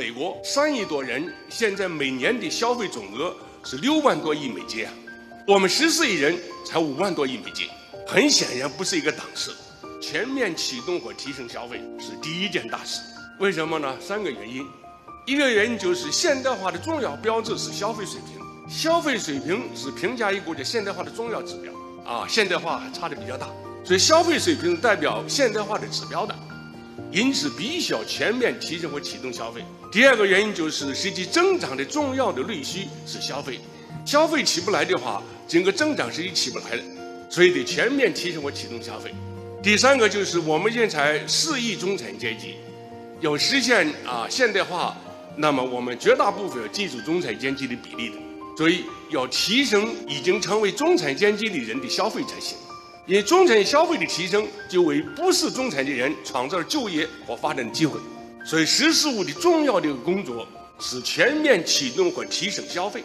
美国三亿多人，现在每年的消费总额是六万多亿美金啊，我们十四亿人才五万多亿美金，很显然不是一个档次。全面启动和提升消费是第一件大事。为什么呢？三个原因。一个原因就是现代化的重要标志是消费水平，消费水平是评价一国家现代化的重要指标啊。现代化差的比较大，所以消费水平代表现代化的指标的，因此必须要全面提升和启动消费。第二个原因就是实际增长的重要的内需是消费，消费起不来的话，整个增长是一起不来的，所以得全面提升和启动消费。第三个就是我们现在四亿中产阶级，要实现啊现代化。那么我们绝大部分要记住中产阶级的比例的，所以要提升已经成为中产阶级的人的消费才行。以中产消费的提升，就为不是中产的人创造就业和发展的机会。所以“十四五”的重要的工作是全面启动和提升消费。